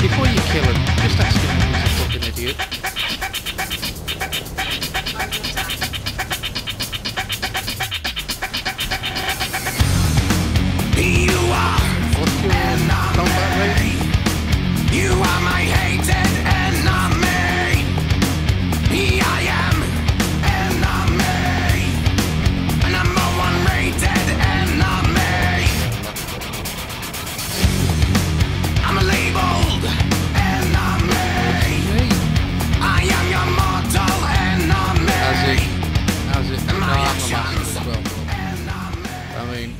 Before you kill him, just I mean,